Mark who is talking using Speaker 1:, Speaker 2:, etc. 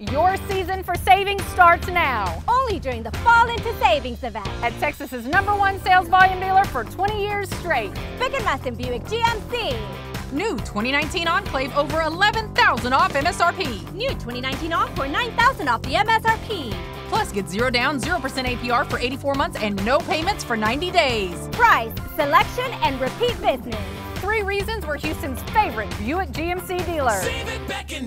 Speaker 1: Your season for savings starts now.
Speaker 2: Only during the Fall into Savings event.
Speaker 1: At Texas's number one sales volume dealer for 20 years straight.
Speaker 2: Beck and Masten Buick GMC.
Speaker 3: New 2019 Enclave over 11,000 off MSRP.
Speaker 2: New 2019 Encore 9,000 off the MSRP.
Speaker 3: Plus, get zero down, 0% APR for 84 months and no payments for 90 days.
Speaker 2: Price, selection, and repeat business.
Speaker 1: Three reasons we're Houston's favorite Buick GMC dealer.
Speaker 4: Save it back in